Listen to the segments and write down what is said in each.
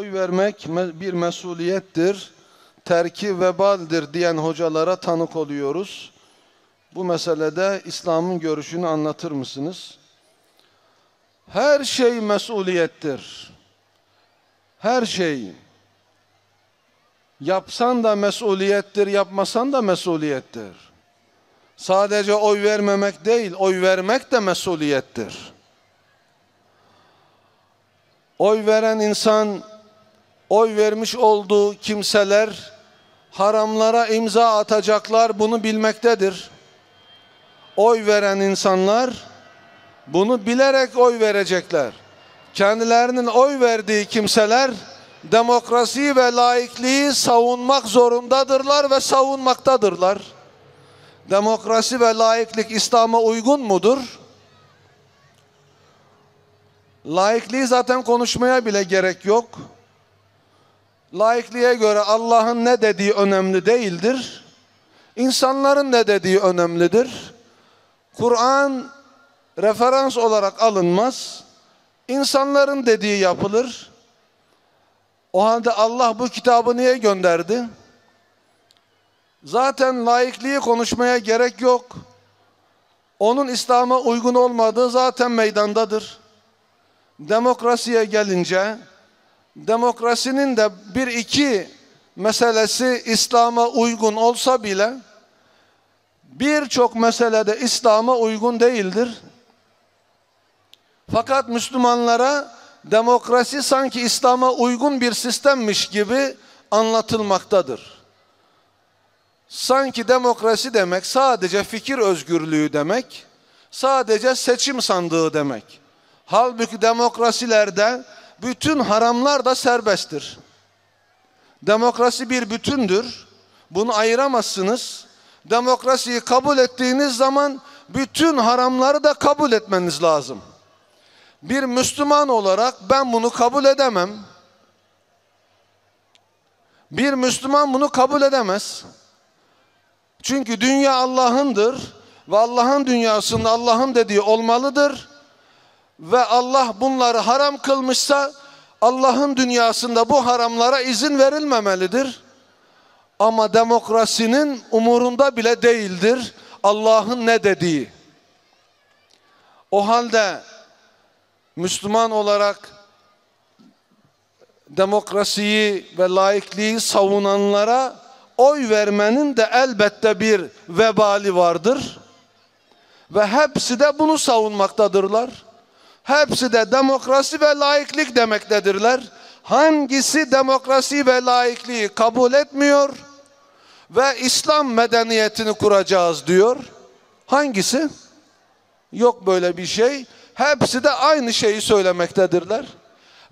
Oy vermek me- bir mesuliyettir, terki vebaldir diyen hocalara tanık oluyoruz. Bu meselede İslam'ın görüşünü anlatır mısınız? Her şey mesuliyettir. Her şey. Yapsan da mesuliyettir, yapmasan da mesuliyettir. Sadece oy vermemek değil, oy vermek de mesuliyettir. Oy veren insan, oy vermiş olduğu kimseler haramlara imza atacaklar, bunu bilmektedir. Oy veren insanlar bunu bilerek oy verecekler. Kendilerinin oy verdiği kimseler demokrasiyi ve laikliği savunmak zorundadırlar ve savunmaktadırlar. Demokrasi ve laiklik İslam'a uygun mudur? Laikliği zaten konuşmaya bile gerek yok. Laikliğe göre Allah'ın ne dediği önemli değildir. İnsanların ne dediği önemlidir. Kur'an referans olarak alınmaz. İnsanların dediği yapılır. O halde Allah bu kitabı niye gönderdi? Zaten laikliği konuşmaya gerek yok. Onun İslam'a uygun olmadığı zaten meydandadır. Demokrasiye gelince demokrasinin de bir iki meselesi İslam'a uygun olsa bile birçok meselede İslam'a uygun değildir. Fakat Müslümanlara demokrasi sanki İslam'a uygun bir sistemmiş gibi anlatılmaktadır. Sanki demokrasi demek sadece fikir özgürlüğü demek, sadece seçim sandığı demek. Halbuki demokrasilerde bütün haramlar da serbesttir. Demokrasi bir bütündür. Bunu ayıramazsınız. Demokrasiyi kabul ettiğiniz zaman bütün haramları da kabul etmeniz lazım. Bir Müslüman olarak ben bunu kabul edemem. Bir Müslüman bunu kabul edemez. Çünkü dünya Allah'ındır ve Allah'ın dünyasında Allah'ın dediği olmalıdır. Ve Allah bunları haram kılmışsa Allah'ın dünyasında bu haramlara izin verilmemelidir. Ama demokrasinin umurunda bile değildir Allah'ın ne dediği. O halde Müslüman olarak demokrasiyi ve laikliği savunanlara oy vermenin de elbette bir vebali vardır. Ve hepsi de bunu savunmaktadırlar. Hepsi de demokrasi ve laiklik demektedirler. Hangisi demokrasi ve laikliği kabul etmiyor ve İslam medeniyetini kuracağız diyor? Hangisi? Yok böyle bir şey. Hepsi de aynı şeyi söylemektedirler.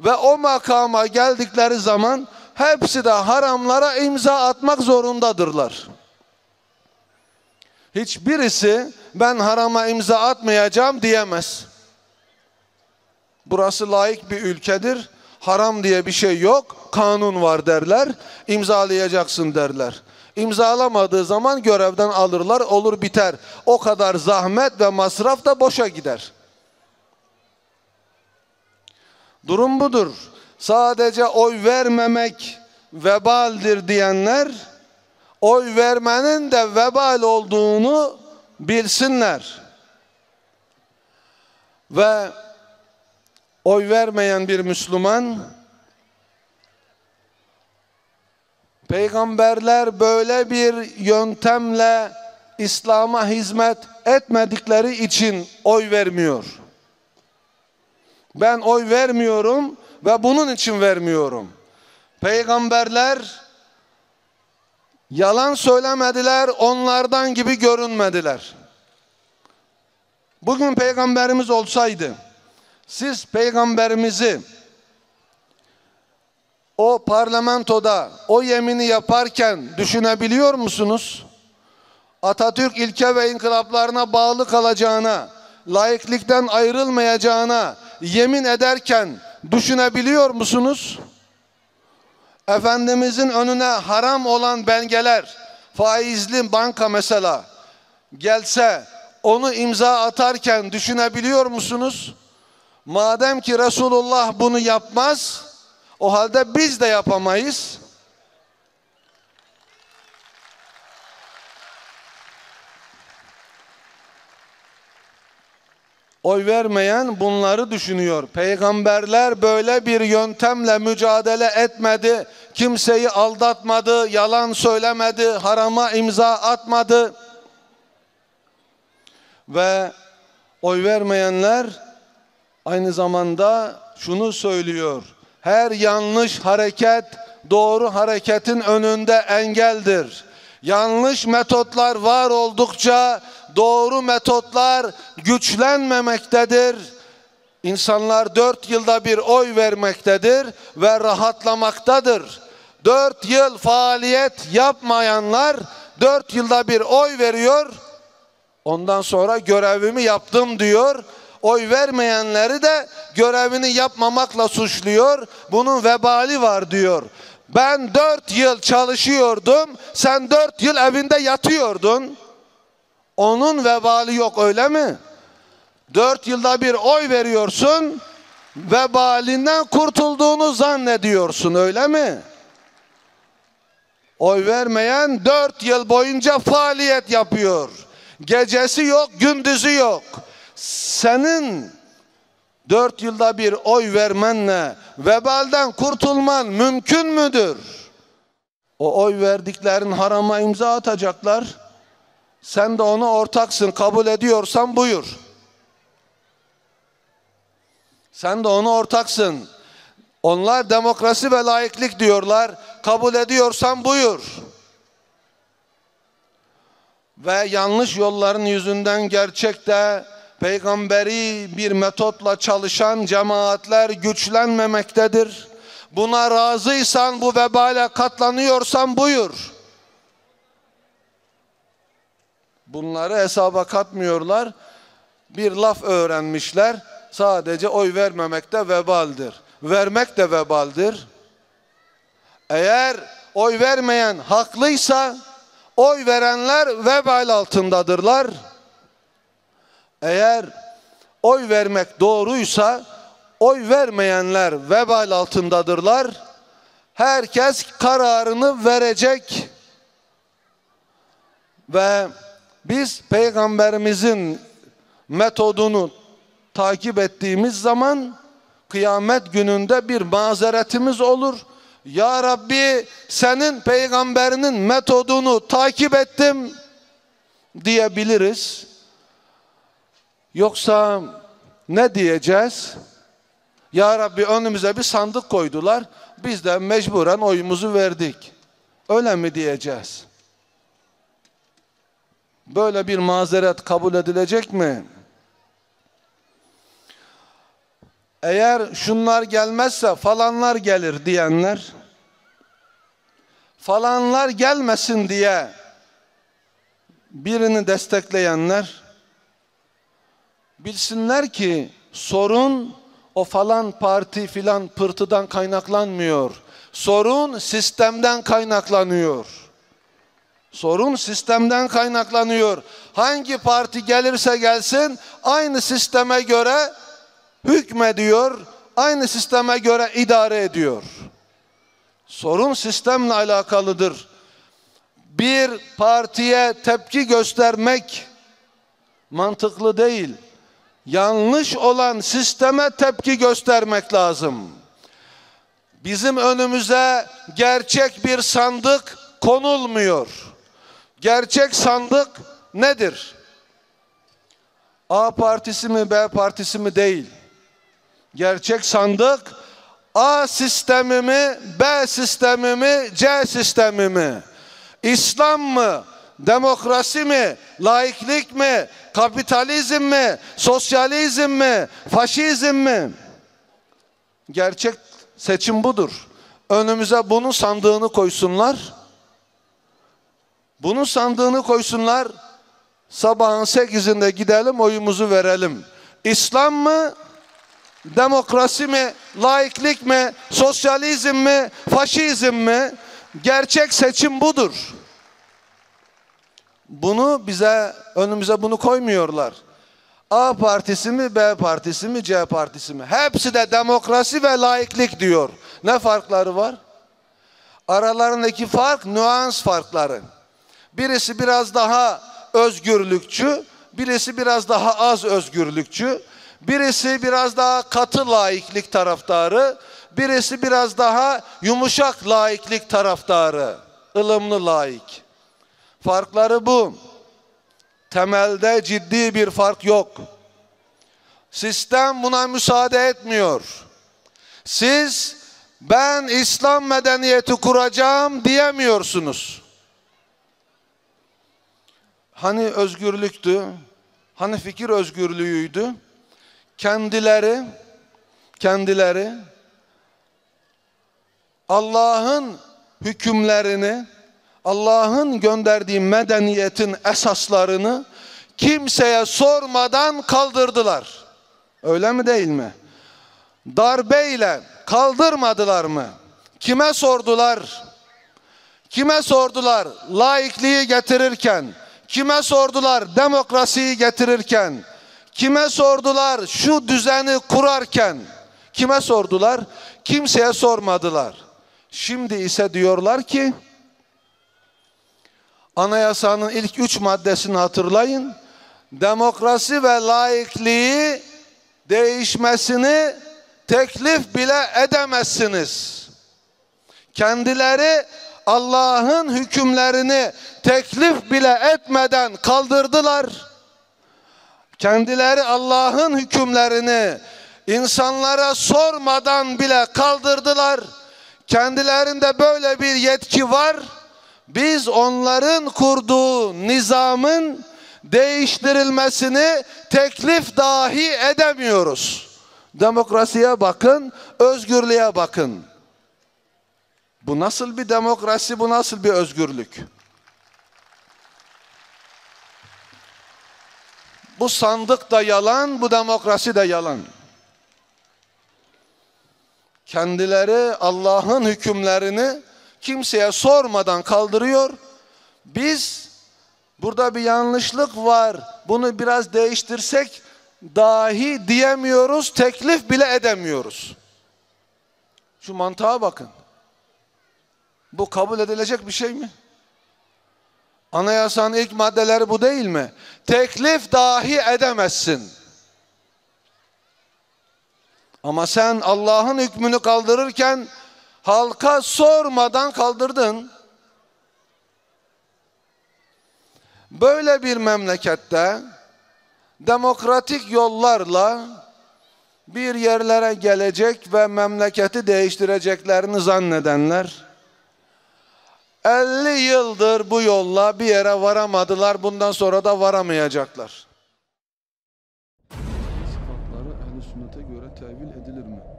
Ve o makama geldikleri zaman hepsi de haramlara imza atmak zorundadırlar. Hiçbirisi ben harama imza atmayacağım diyemez. Burası layık bir ülkedir. Haram diye bir şey yok. Kanun var derler. İmzalayacaksın derler. İmzalamadığı zaman görevden alırlar. Olur biter. O kadar zahmet ve masraf da boşa gider. Durum budur. Sadece oy vermemek vebaldir diyenler oy vermenin de vebal olduğunu bilsinler. Ve oy vermeyen bir Müslüman peygamberler böyle bir yöntemle İslam'a hizmet etmedikleri için oy vermiyor. Ben oy vermiyorum ve bunun için vermiyorum. Peygamberler yalan söylemediler, onlardan gibi görünmediler. Bugün peygamberimiz olsaydı, siz peygamberimizi o parlamentoda o yemini yaparken düşünebiliyor musunuz? Atatürk ilke ve inkılaplarına bağlı kalacağına, laiklikten ayrılmayacağına yemin ederken düşünebiliyor musunuz? Efendimizin önüne haram olan belgeler, faizli banka mesela gelse onu imza atarken düşünebiliyor musunuz? Madem ki Resulullah bunu yapmaz, O halde biz de yapamayız. Oy vermeyen bunları düşünüyor. Peygamberler böyle bir yöntemle mücadele etmedi. Kimseyi aldatmadı, yalan söylemedi, harama imza atmadı. Ve oy vermeyenler aynı zamanda şunu söylüyor. Her yanlış hareket doğru hareketin önünde engeldir. Yanlış metotlar var oldukça doğru metotlar güçlenmemektedir. İnsanlar dört yılda bir oy vermektedir ve rahatlamaktadır. Dört yıl faaliyet yapmayanlar dört yılda bir oy veriyor. Ondan sonra görevimi yaptım diyor. Oy vermeyenleri de görevini yapmamakla suçluyor. Bunun vebali var diyor. Ben dört yıl çalışıyordum. Sen dört yıl evinde yatıyordun. Onun vebali yok öyle mi? Dört yılda bir oy veriyorsun. Vebalinden kurtulduğunu zannediyorsun öyle mi? Oy vermeyen dört yıl boyunca faaliyet yapıyor. Gecesi yok, gündüzü yok. Senin dört yılda bir oy vermenle vebalden kurtulman mümkün müdür? O oy verdiklerin harama imza atacaklar. Sen de ona ortaksın, kabul ediyorsan buyur. Sen de ona ortaksın. Onlar demokrasi ve laiklik diyorlar. Kabul ediyorsan buyur. Ve yanlış yolların yüzünden gerçekte peygamberi bir metotla çalışan cemaatler güçlenmemektedir. Buna razıysan bu vebale katlanıyorsan buyur. Bunları hesaba katmıyorlar. Bir laf öğrenmişler. Sadece oy vermemek de vebaldir. Vermek de vebaldir. Eğer oy vermeyen haklıysa oy verenler vebal altındadırlar. Eğer oy vermek doğruysa oy vermeyenler vebal altındadırlar. Herkes kararını verecek ve biz peygamberimizin metodunu takip ettiğimiz zaman kıyamet gününde bir mazeretimiz olur. Ya Rabbi senin peygamberinin metodunu takip ettim diyebiliriz. Yoksa ne diyeceğiz? Ya Rabbi önümüze bir sandık koydular. Biz de mecburen oyumuzu verdik. Öyle mi diyeceğiz? Böyle bir mazeret kabul edilecek mi? Eğer şunlar gelmezse falanlar gelir diyenler, falanlar gelmesin diye birini destekleyenler, bilsinler ki sorun o falan parti filan pırtıdan kaynaklanmıyor. Sorun sistemden kaynaklanıyor. Sorun sistemden kaynaklanıyor. Hangi parti gelirse gelsin aynı sisteme göre hükmediyor, aynı sisteme göre idare ediyor. Sorun sistemle alakalıdır. Bir partiye tepki göstermek mantıklı değil. Yanlış olan sisteme tepki göstermek lazım. Bizim önümüze gerçek bir sandık konulmuyor. Gerçek sandık nedir? A partisi mi B partisi mi değil. Gerçek sandık A sistemi mi, B sistemi mi, C sistemi mi? İslam mı, demokrasi mi, laiklik mi, kapitalizm mi, sosyalizm mi, faşizm mi? Gerçek seçim budur. Önümüze bunun sandığını koysunlar. Bunun sandığını koysunlar. Sabahın sekizinde gidelim oyumuzu verelim. İslam mı, demokrasi mi, laiklik mi, sosyalizm mi, faşizm mi? Gerçek seçim budur. Bunu bize, önümüze bunu koymuyorlar. A partisi mi, B partisi mi, C partisi mi? Hepsi de demokrasi ve laiklik diyor. Ne farkları var? Aralarındaki fark nüans farkları. Birisi biraz daha özgürlükçü, birisi biraz daha az özgürlükçü, birisi biraz daha katı laiklik taraftarı, birisi biraz daha yumuşak laiklik taraftarı, ılımlı laik. Farkları bu. Temelde ciddi bir fark yok. Sistem buna müsaade etmiyor. Siz ben İslam medeniyeti kuracağım diyemiyorsunuz. Hani özgürlüktü? Hani fikir özgürlüğüydü? Kendileri kendileri Allah'ın hükümlerini, Allah'ın gönderdiği medeniyetin esaslarını kimseye sormadan kaldırdılar. Öyle mi değil mi? Darbeyle kaldırmadılar mı? Kime sordular? Kime sordular laikliği getirirken? Kime sordular demokrasiyi getirirken? Kime sordular şu düzeni kurarken? Kime sordular? Kimseye sormadılar. Şimdi ise diyorlar ki anayasanın ilk üç maddesini hatırlayın. Demokrasi ve laikliği değişmesini teklif bile edemezsiniz. Kendileri Allah'ın hükümlerini teklif bile etmeden kaldırdılar. Kendileri Allah'ın hükümlerini insanlara sormadan bile kaldırdılar. Kendilerinde böyle bir yetki var. Biz onların kurduğu nizamın değiştirilmesini teklif dahi edemiyoruz. Demokrasiye bakın, özgürlüğe bakın. Bu nasıl bir demokrasi, bu nasıl bir özgürlük? Bu sandık da yalan, bu demokrasi de yalan. Kendileri Allah'ın hükümlerini kimseye sormadan kaldırıyor. Biz burada bir yanlışlık var. Bunu biraz değiştirsek dahi diyemiyoruz, teklif bile edemiyoruz. Şu mantığa bakın. Bu kabul edilecek bir şey mi? Anayasanın ilk maddeleri bu değil mi? Teklif dahi edemezsin. Ama sen Allah'ın hükmünü kaldırırken halka sormadan kaldırdın. Böyle bir memlekette demokratik yollarla bir yerlere gelecek ve memleketi değiştireceklerini zannedenler 50 yıldır bu yolla bir yere varamadılar. Bundan sonra da varamayacaklar. sıfatları ehl sünnete göre tevil edilir mi?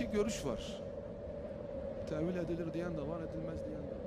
İki görüş var. Tevil edilir diyen de var, edilmez diyen de var.